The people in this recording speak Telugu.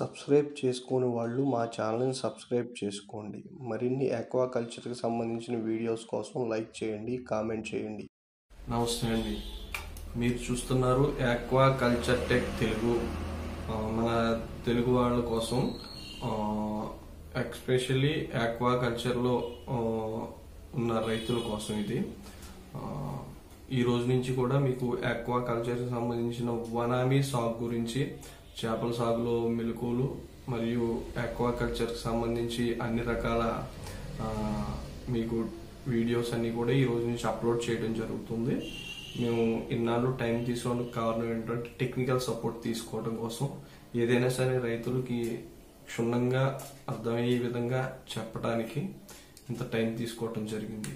సబ్స్క్రైబ్ చేసుకోని వాళ్ళు మా ఛానల్ని సబ్స్క్రైబ్ చేసుకోండి. మరిన్ని ఆక్వాకల్చర్కి సంబంధించిన వీడియోస్ కోసం లైక్ చేయండి కామెంట్ చేయండి. నమస్తే అండి. మీరు చూస్తున్నారు ఆక్వా కల్చర్ టెక్ తెలుగు మన తెలుగు వాళ్ళ కోసం ఎక్స్పెషల్లీ ఆక్వా కల్చర్లో ఉన్న రైతుల కోసం ఇది. ఈ రోజు నుంచి కూడా మీకు ఆక్వా కల్చర్కి సంబంధించిన వనామీ సాగు గురించి చేపల సాగులో మెలకువలు మరియు ఆక్వాకల్చర్కి సంబంధించి అన్ని రకాల మీకు వీడియోస్ అన్ని కూడా ఈ రోజు నుంచి అప్లోడ్ చేయడం జరుగుతుంది. మేము ఇన్నాళ్ళు టైం తీసుకోవడానికి కారణం ఏంటంటే టెక్నికల్ సపోర్ట్ తీసుకోవడం కోసం. ఏదైనా సరే రైతులకి క్షుణ్ణంగా అర్థమయ్యే విధంగా చెప్పడానికి ఇంత టైం తీసుకోవటం జరిగింది.